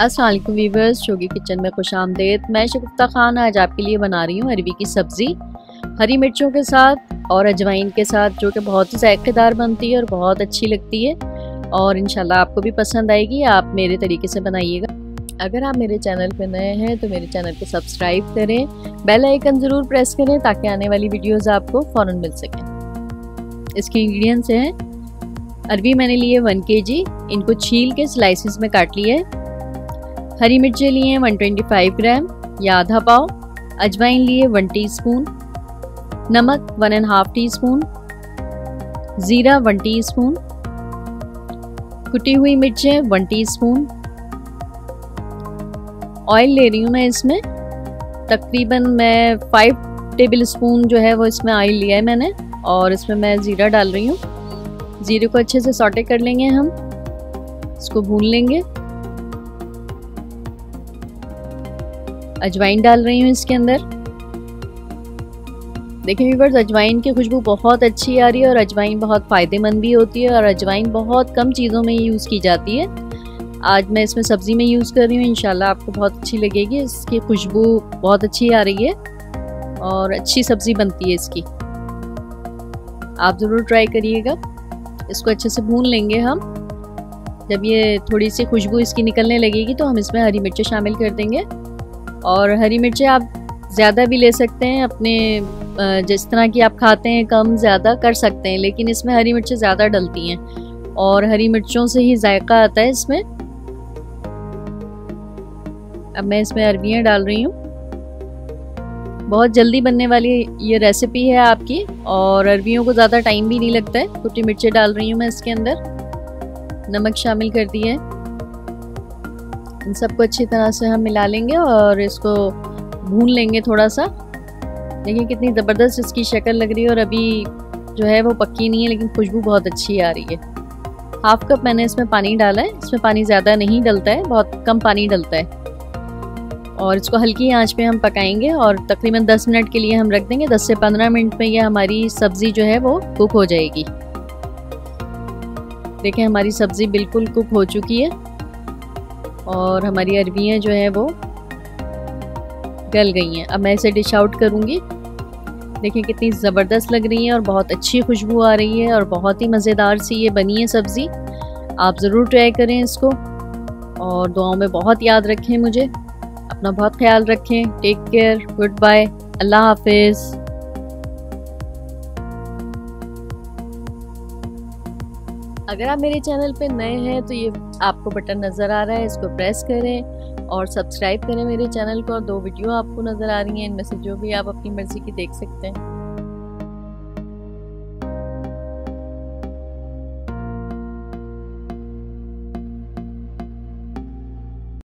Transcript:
Aslam viewers शोगी kitchen में खुश आमदेद, मैं शगुफ्ता खान आज आपके लिए बना रही हूँ अरवी की सब्ज़ी। हरी मिर्चों के साथ और अजवाइन के साथ, जो कि बहुत ही जायकेदार बनती है और बहुत अच्छी लगती है। और इन आपको भी पसंद आएगी, आप मेरे तरीके से बनाइएगा। अगर आप मेरे चैनल पर नए हैं तो मेरे चैनल को सब्सक्राइब करें, बेल आइकन ज़रूर प्रेस करें, ताकि आने वाली वीडियोज़ आपको फ़ौर मिल सकें। इसके इंग्रेडिएंट्स हैं। अरबी मैंने लिए वन के जी इनको छील के स्लाइसिस में काट है हरी मिर्चें लिए हैं 125 ग्राम या आधा पाव, अजवाइन लिए वन टीस्पून, नमक one and half teaspoon ज़ीरा वन टीस्पून, कुटी हुई मिर्चें वन टीस्पून। ऑयल ले रही हूँ मैं इसमें। तकरीबन मैं फाइव टेबल स्पून जो है वो इसमें ऑयल लिया है मैंने और इसमें मैं ज़ीरा डाल रही हूँ। ज़ीरे को अच्छे से सॉटे कर लेंगे हम। इसको भून लेंगे। अजवाइन डाल रही हूँ इसके अंदर। देखिए व्यूवर्स अजवाइन की खुशबू बहुत अच्छी आ रही है और अजवाइन बहुत फ़ायदेमंद भी होती है और अजवाइन बहुत कम चीज़ों में यूज़ की जाती है। आज मैं इसमें सब्ज़ी में यूज़ कर रही हूँ, इंशाल्लाह आपको बहुत अच्छी लगेगी। इसकी खुशबू बहुत अच्छी आ रही है और अच्छी सब्ज़ी बनती है इसकी। आप ज़रूर ट्राई करिएगा। इसको अच्छे से भून लेंगे हम। जब ये थोड़ी सी खुशबू इसकी निकलने लगेगी तो हम इसमें हरी मिर्चें शामिल कर देंगे। और हरी मिर्चें आप ज़्यादा भी ले सकते हैं, अपने जिस तरह की आप खाते हैं, कम ज़्यादा कर सकते हैं, लेकिन इसमें हरी मिर्चें ज़्यादा डलती हैं। और हरी मिर्चों से ही जायका आता है इसमें। अब मैं इसमें अरबियाँ डाल रही हूँ। बहुत जल्दी बनने वाली ये रेसिपी है आपकी, और अरबियों को ज़्यादा टाइम भी नहीं लगता है। कुटी मिर्चें डाल रही हूँ मैं इसके अंदर। नमक शामिल कर दिए है। इन सबको अच्छी तरह से हम मिला लेंगे और इसको भून लेंगे थोड़ा सा। देखिए कितनी ज़बरदस्त इसकी शक्ल लग रही है और अभी जो है वो पक्की नहीं है, लेकिन खुशबू बहुत अच्छी आ रही है। हाफ़ कप मैंने इसमें पानी डाला है, इसमें पानी ज़्यादा नहीं डलता है, बहुत कम पानी डलता है। और इसको हल्की आँच पे हम पकाएँगे और तकरीबन 10 मिनट के लिए हम रख देंगे 10 से 15 मिनट में ये हमारी सब्ज़ी जो है वो कुक हो जाएगी। देखें हमारी सब्ज़ी बिल्कुल कुक हो चुकी है। और हमारी अरबियाँ जो हैं वो गल गई हैं। अब मैं इसे डिश आउट करूँगी। देखिए कितनी ज़बरदस्त लग रही है और बहुत अच्छी खुशबू आ रही है और बहुत ही मज़ेदार सी ये बनी है सब्ज़ी। आप ज़रूर ट्राई करें इसको और दुआओं में बहुत याद रखें मुझे। अपना बहुत ख्याल रखें। टेक केयर गुड बाय अल्लाह हाफिज़। अगर आप मेरे चैनल पे नए हैं तो ये आपको बटन नज़र आ रहा है, इसको प्रेस करें और सब्सक्राइब करें मेरे चैनल को और दो वीडियो आपको नज़र आ रही हैं, इनमें से जो भी आप अपनी मर्ज़ी की देख सकते हैं।